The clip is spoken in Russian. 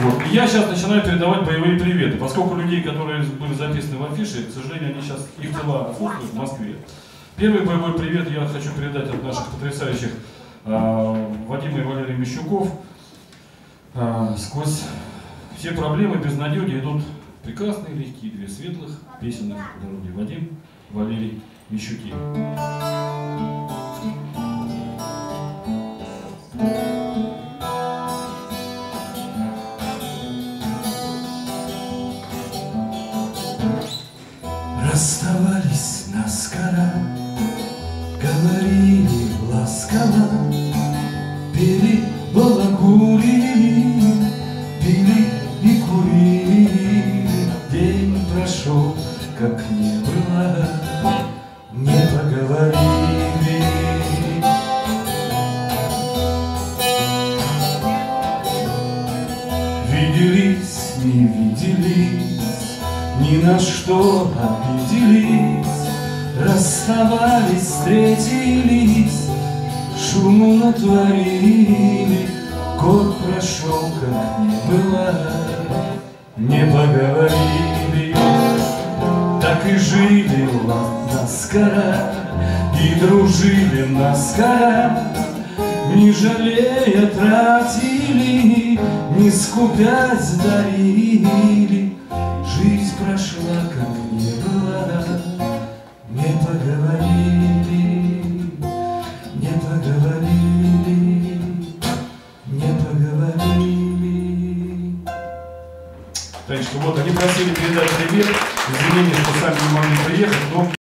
Вот. И я сейчас начинаю передавать боевые приветы, поскольку людей, которые были записаны в афише, к сожалению, они сейчас, их дела отсутствуют в Москве. Первый боевой привет я хочу передать от наших потрясающих э, Вадима и Валерия Мещуков. Э, сквозь все проблемы, безнадеги идут прекрасные, легкие, две светлых песенных дороги. Вадим, Валерий, Мещуки. Расставались наскоро, говорили ласково, пели балагури, пили и курили. День прошел, как не было, не поговорили. Виделись, не виделись, ни на что обиделись, Расставались, встретились, шуму натворили. Год прошел, как не было, не поговорили. Так и жили наскоро, и дружили наскоро, не жалея тратили, не скупясь дарили. Жизнь прошла, как не было, не поговорили, не поговорили, не поговорили. Танечка, вот они просили передать привет. Извинения, что сами не могли приехать, но